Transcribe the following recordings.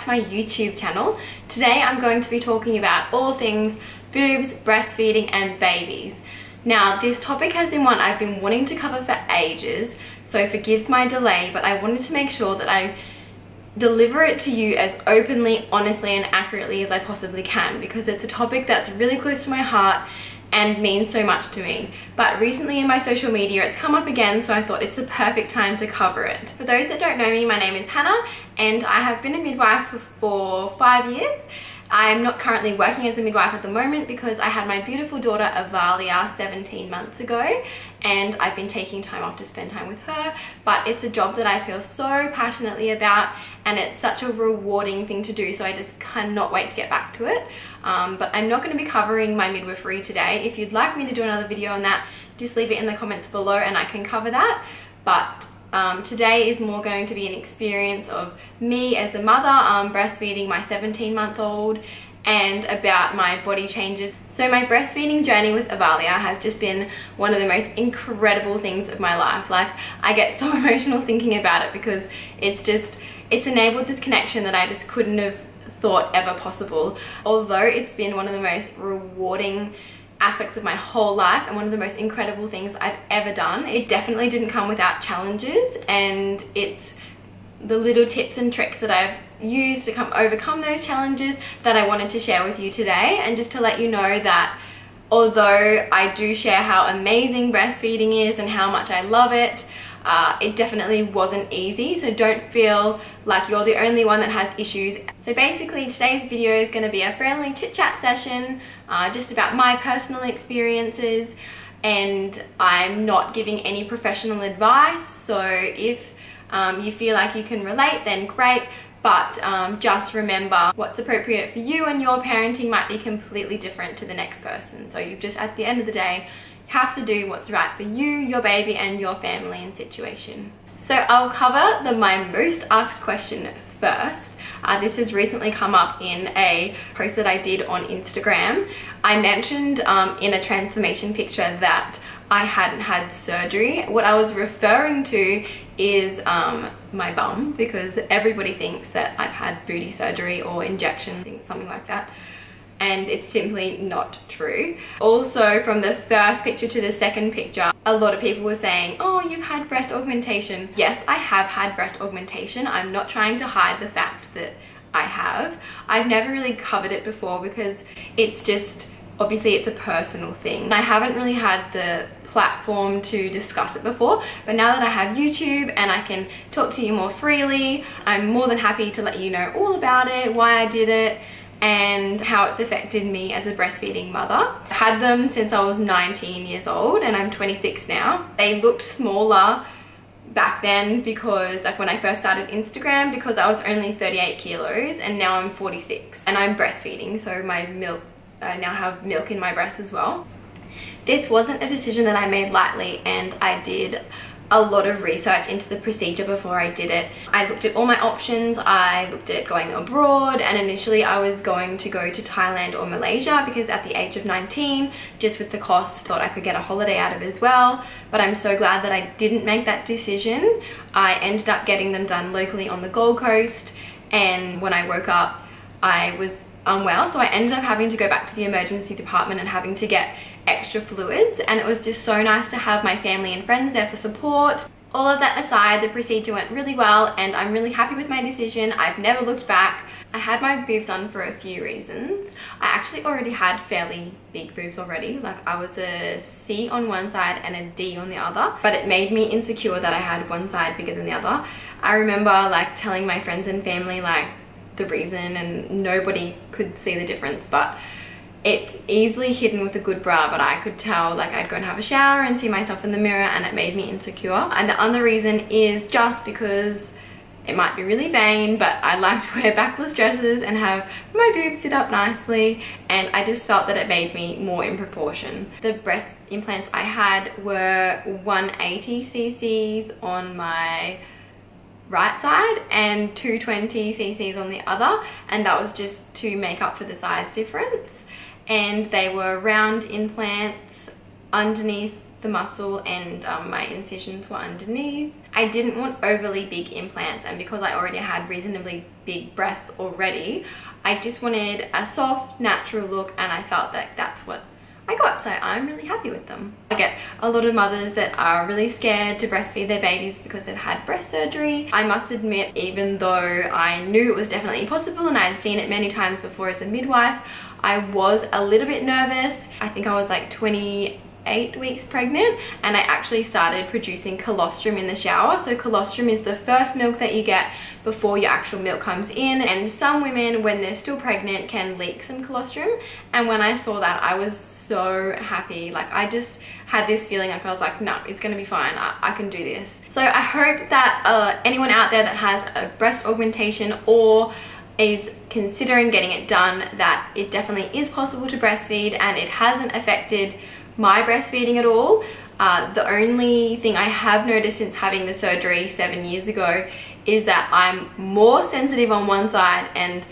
to my YouTube channel. Today I'm going to be talking about all things boobs, breastfeeding and babies. Now this topic has been one I've been wanting to cover for ages, so forgive my delay, but I wanted to make sure that I deliver it to you as openly, honestly and accurately as I possibly can because it's a topic that's really close to my heart and means so much to me. But recently in my social media it's come up again so I thought it's the perfect time to cover it. For those that don't know me, my name is Hannah and I have been a midwife for five years. I'm not currently working as a midwife at the moment because I had my beautiful daughter Avalia 17 months ago and I've been taking time off to spend time with her. But it's a job that I feel so passionately about and it's such a rewarding thing to do so I just cannot wait to get back to it. Um, but I'm not going to be covering my midwifery today. If you'd like me to do another video on that just leave it in the comments below and I can cover that. But um, today is more going to be an experience of me as a mother um, breastfeeding my 17 month old and about my body changes. So my breastfeeding journey with Avalia has just been one of the most incredible things of my life. Like I get so emotional thinking about it because it's just, it's enabled this connection that I just couldn't have thought ever possible. Although it's been one of the most rewarding aspects of my whole life and one of the most incredible things I've ever done. It definitely didn't come without challenges and it's the little tips and tricks that I've used to come overcome those challenges that I wanted to share with you today and just to let you know that although I do share how amazing breastfeeding is and how much I love it, uh, it definitely wasn't easy so don't feel like you're the only one that has issues. So basically today's video is going to be a friendly chit chat session uh, just about my personal experiences and I'm not giving any professional advice so if um, you feel like you can relate then great but um, just remember what's appropriate for you and your parenting might be completely different to the next person so you just at the end of the day have to do what's right for you, your baby and your family and situation. So I'll cover the my most asked question first. Uh, this has recently come up in a post that I did on Instagram. I mentioned um, in a transformation picture that I hadn't had surgery. What I was referring to is um, my bum because everybody thinks that I've had booty surgery or injection, something like that and it's simply not true. Also from the first picture to the second picture, a lot of people were saying, oh, you've had breast augmentation. Yes, I have had breast augmentation. I'm not trying to hide the fact that I have. I've never really covered it before because it's just, obviously it's a personal thing. I haven't really had the platform to discuss it before but now that I have YouTube and I can talk to you more freely I'm more than happy to let you know all about it why I did it and how it's affected me as a breastfeeding mother. I had them since I was 19 years old and I'm 26 now. They looked smaller back then because like when I first started Instagram because I was only 38 kilos and now I'm 46 and I'm breastfeeding so my milk I now have milk in my breast as well. This wasn't a decision that I made lightly and I did a lot of research into the procedure before I did it. I looked at all my options, I looked at going abroad and initially I was going to go to Thailand or Malaysia because at the age of 19, just with the cost, thought I could get a holiday out of it as well. But I'm so glad that I didn't make that decision. I ended up getting them done locally on the Gold Coast and when I woke up I was unwell so I ended up having to go back to the emergency department and having to get extra fluids and it was just so nice to have my family and friends there for support. All of that aside, the procedure went really well and I'm really happy with my decision. I've never looked back. I had my boobs on for a few reasons. I actually already had fairly big boobs already. Like I was a C on one side and a D on the other, but it made me insecure that I had one side bigger than the other. I remember like telling my friends and family like the reason and nobody could see the difference, but it's easily hidden with a good bra but I could tell like I'd go and have a shower and see myself in the mirror and it made me insecure and the other reason is just because it might be really vain but I like to wear backless dresses and have my boobs sit up nicely and I just felt that it made me more in proportion. The breast implants I had were 180 cc's on my right side and 220 cc's on the other and that was just to make up for the size difference and they were round implants underneath the muscle and um, my incisions were underneath. I didn't want overly big implants and because I already had reasonably big breasts already, I just wanted a soft, natural look and I felt that that's what So I'm really happy with them. I get a lot of mothers that are really scared to breastfeed their babies because they've had breast surgery. I must admit, even though I knew it was definitely possible and I had seen it many times before as a midwife, I was a little bit nervous. I think I was like 20 eight weeks pregnant and I actually started producing colostrum in the shower. So colostrum is the first milk that you get before your actual milk comes in and some women when they're still pregnant can leak some colostrum. And when I saw that I was so happy. Like I just had this feeling like I was like no it's gonna be fine. I, I can do this. So I hope that uh, anyone out there that has a breast augmentation or is considering getting it done that it definitely is possible to breastfeed and it hasn't affected my breastfeeding at all. Uh, the only thing I have noticed since having the surgery seven years ago is that I'm more sensitive on one side and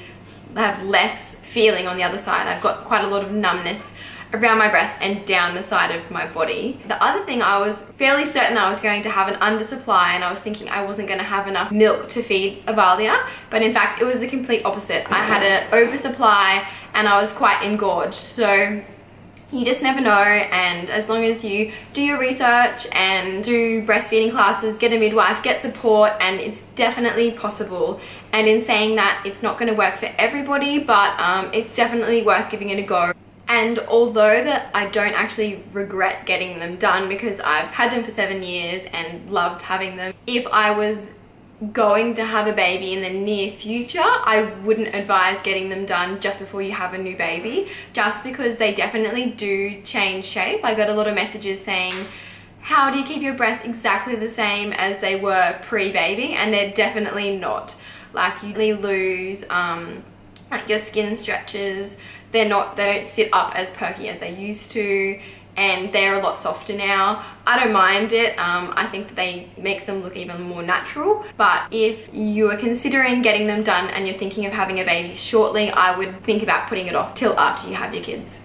have less feeling on the other side. I've got quite a lot of numbness around my breast and down the side of my body. The other thing I was fairly certain I was going to have an undersupply and I was thinking I wasn't going to have enough milk to feed Avalia but in fact it was the complete opposite. I had an oversupply and I was quite engorged so you just never know and as long as you do your research and do breastfeeding classes get a midwife get support and it's definitely possible. And in saying that it's not going to work for everybody but um, it's definitely worth giving it a go. And although that I don't actually regret getting them done because I've had them for seven years and loved having them if I was going to have a baby in the near future, I wouldn't advise getting them done just before you have a new baby, just because they definitely do change shape. I got a lot of messages saying, how do you keep your breasts exactly the same as they were pre-baby? And they're definitely not. Like you lose, um, like your skin stretches, they're not, they don't sit up as perky as they used to and they're a lot softer now. I don't mind it. Um, I think they makes them look even more natural. But if you are considering getting them done and you're thinking of having a baby shortly, I would think about putting it off till after you have your kids.